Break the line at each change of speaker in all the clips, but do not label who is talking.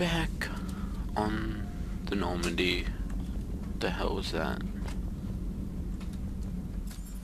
back on the Normandy. The hell was that?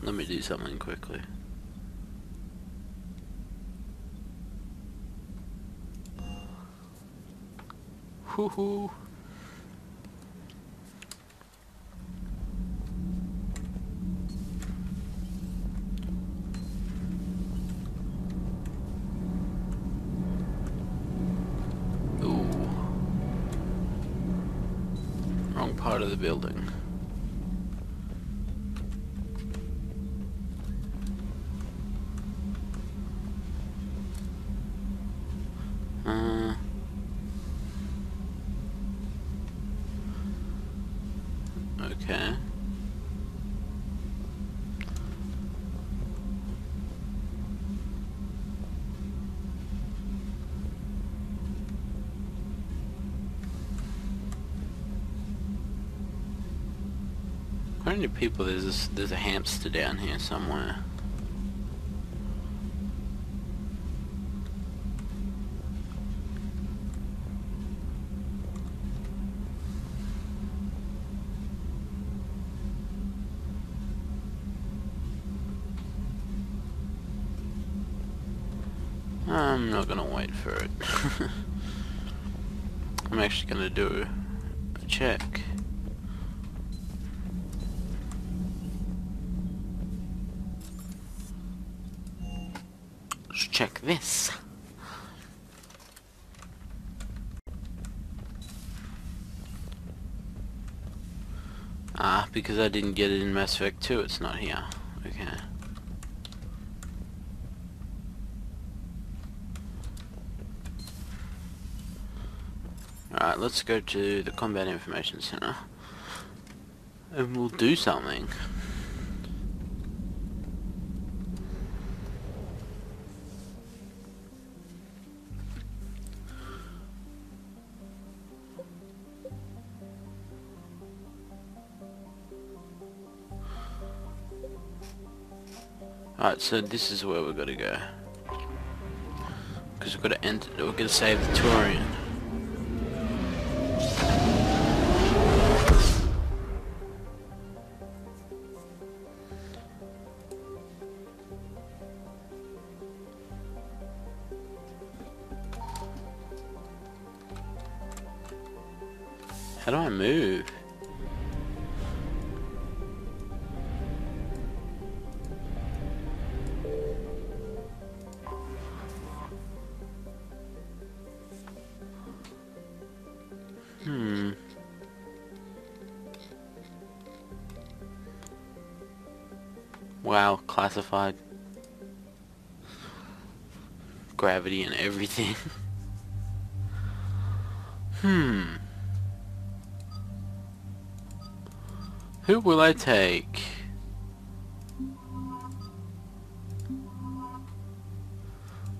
Let me do something quickly. Hoo hoo. Ooh. Wrong part of the building. Uh, okay. According to people, there's this, there's a hamster down here somewhere. I'm not gonna wait for it. I'm actually gonna do a check. This. Ah, because I didn't get it in Mass Effect 2, it's not here. Okay. Alright, let's go to the Combat Information Center. And we'll do something. Alright, so this is where we're gonna go. Because we're gonna enter, we're gonna save the Turian. How do I move? Wow, classified. Gravity and everything. hmm. Who will I take?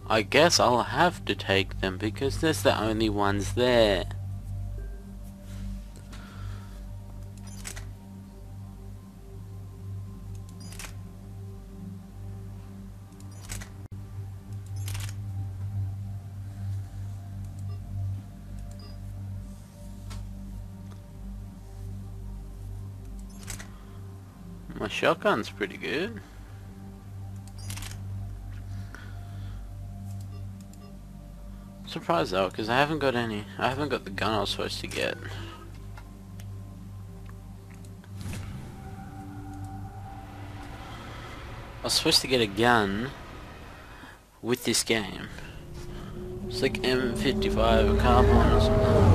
I guess I'll have to take them because there's the only ones there. My shotgun's pretty good. Surprised though, because I haven't got any. I haven't got the gun I was supposed to get. I was supposed to get a gun with this game. It's like M55 or carbon or something.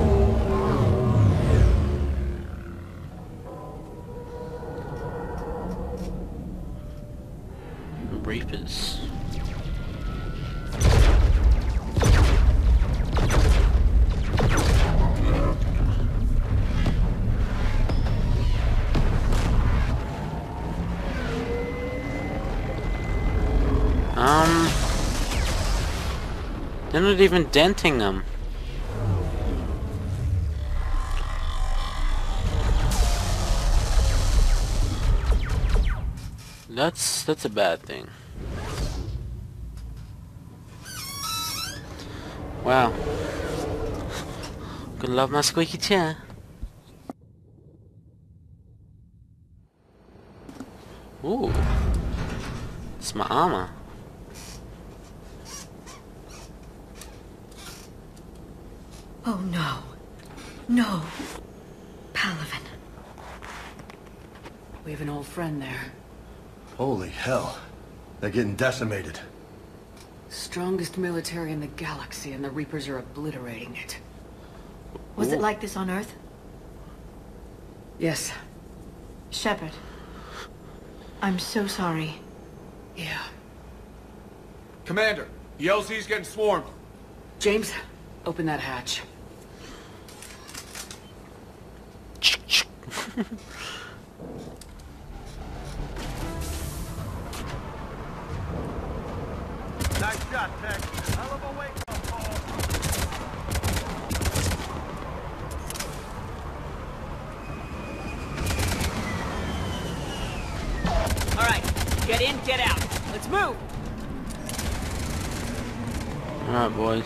Not even denting them. That's that's a bad thing. Wow. Gonna love my squeaky chair. Ooh. It's my armor.
Oh no. No. Palaven.
We have an old friend there.
Holy hell. They're getting decimated.
Strongest military in the galaxy, and the Reapers are obliterating it.
Was it like this on Earth?
Yes.
Shepard. I'm so sorry.
Yeah.
Commander, the LZ's getting swarmed.
James, open that hatch.
Nice shot, Tech. Hell of a wake-up call.
All right, get in, get out. Let's move.
Alright, boys.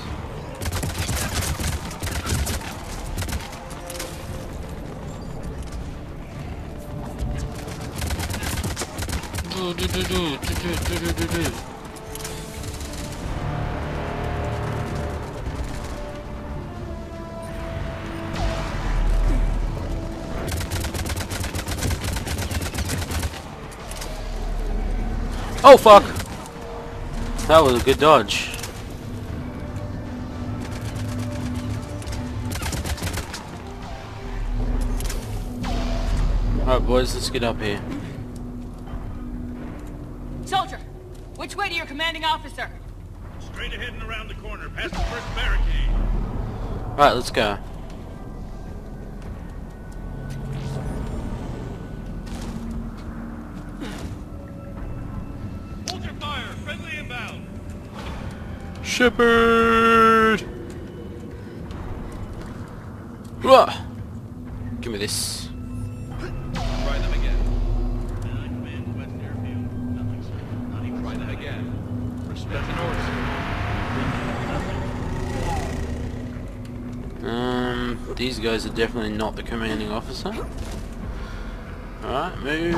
Do, do, do, do, do, do, do, do. Oh fuck! That was a good dodge. Alright boys, let's get up here.
Commanding officer?
Straight ahead and around the corner, past the first barricade.
Alright, let's go.
Hold your fire, friendly inbound.
Shepard! Wah! Give me this.
Respect an order.
Um, these guys are definitely not the commanding officer. Alright, move.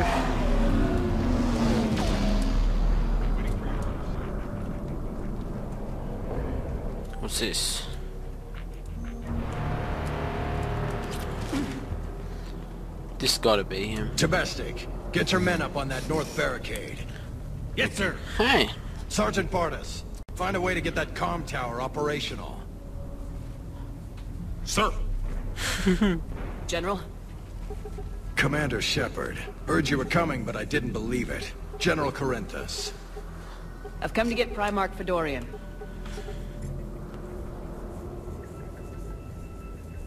What's this? This gotta be him.
Domestic, get your men up on that north barricade.
Yes, sir.
Hey!
Sergeant Bartis, find a way to get that comm tower operational.
Sir.
General?
Commander Shepard, heard you were coming, but I didn't believe it. General Corinthus.
I've come to get Primarch Fedorian.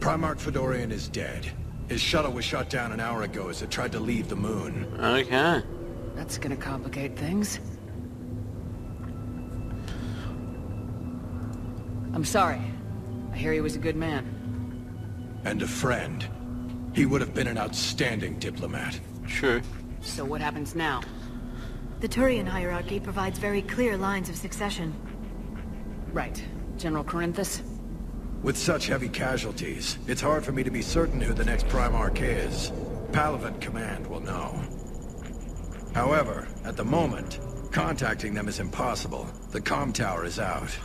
Primarch Fedorian is dead. His shuttle was shot down an hour ago as it tried to leave the moon.
Okay.
That's gonna complicate things. I'm sorry. I hear he was a good man.
And a friend. He would have been an outstanding diplomat.
True.
So what happens now?
The Turian hierarchy provides very clear lines of succession.
Right. General Corinthus?
With such heavy casualties, it's hard for me to be certain who the next Primarch is. Palaven Command will know. However, at the moment, contacting them is impossible. The comm tower is out.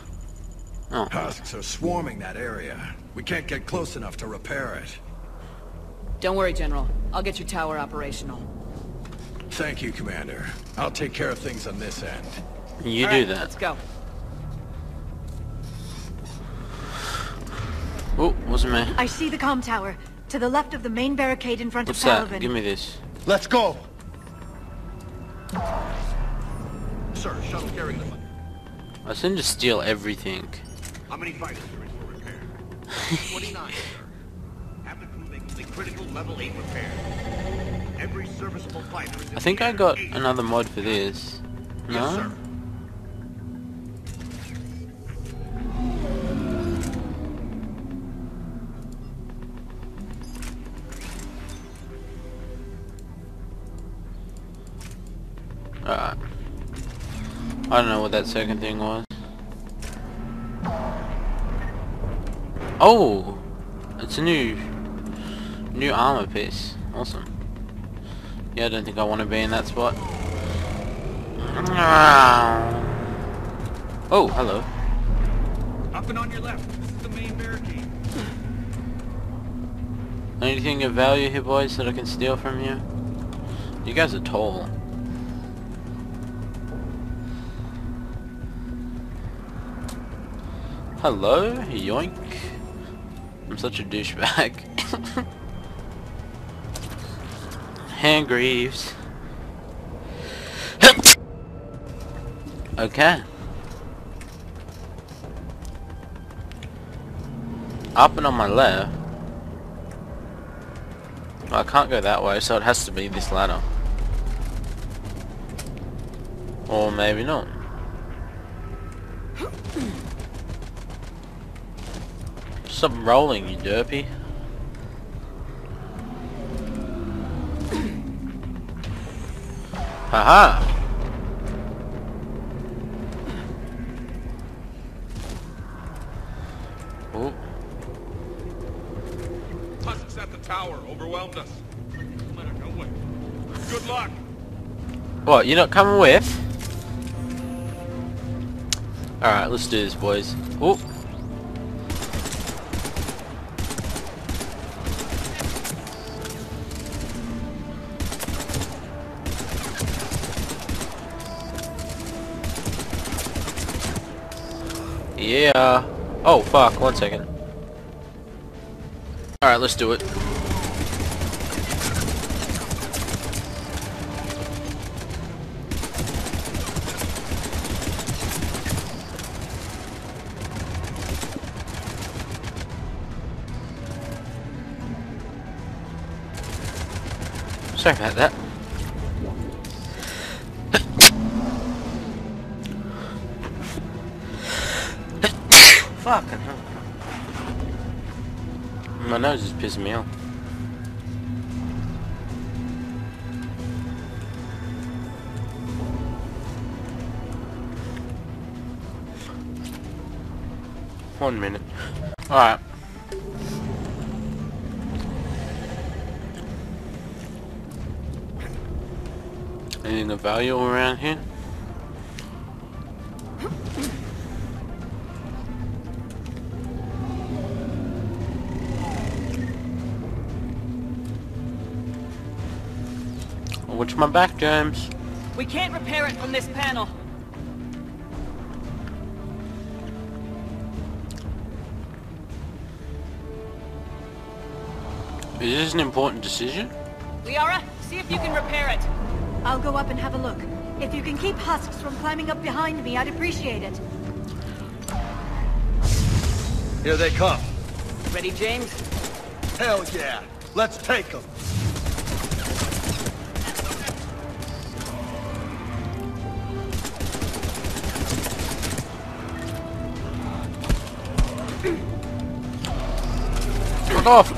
Oh.
Husks are swarming that area. We can't get close enough to repair it.
Don't worry, General. I'll get your tower operational.
Thank you, Commander. I'll take care of things on this end.
You
All
do
right,
that.
Let's go.
Oh, wasn't me.
I see the comm tower. To the left of the main barricade in front
What's
of
that?
Palaven.
Give me this.
Let's go!
Sir, shuttle carrying the...
I seem to steal everything.
How many fighters are in for repair? 29, sir. Have the crew make the critical level 8 repair. Every serviceable fighter is in
I think I got
Eight.
another mod for this.
Yes,
No?
sir.
Alright. I don't know what that second thing was. Oh! It's a new, new armor piece. Awesome. Yeah, I don't think I want to be in that spot. Ah. Oh, hello.
Up and on your left. This is the main barricade.
Anything of value here, boys, that I can steal from you? You guys are tall. Hello? Yoink. I'm such a douchebag. Hand greaves. okay. Up and on my left. Well, I can't go that way, so it has to be this ladder. Or maybe not. Stop rolling, you derpy. Haha! Oh,
Husks at the tower overwhelmed us. Good luck.
what, you're not coming with? Alright, let's do this, boys. Oh! Yeah. Oh, fuck. One second. Alright, let's do it. Sorry about that. Fucking hell. My nose is pissing me off. One minute. Alright. Anything of value around here? Watch my back, James.
We can't repair it from this panel.
Is this an important decision?
Liara, see if you can repair it.
I'll go up and have a look. If you can keep husks from climbing up behind me, I'd appreciate it.
Here they come.
Ready, James?
Hell yeah. Let's take them.
Fuck off!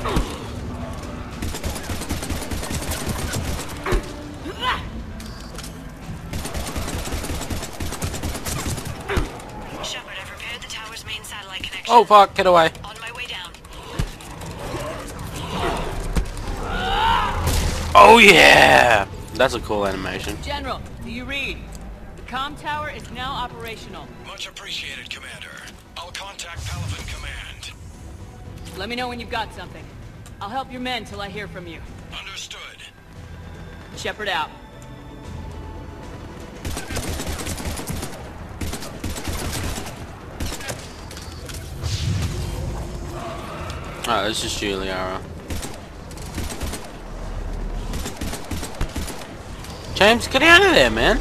Shepard, I've repaired the tower's main satellite connection.
Oh fuck, get away.
On my way down.
Oh yeah! That's a cool animation.
General, do you read? The comm tower is now operational.
Much appreciated, Commander. I'll contact Palaven Command.
Let me know when you've got something. I'll help your men till I hear from you.
Understood.
Shepard out.
Alright, this is Juliara. James, get out of there, man.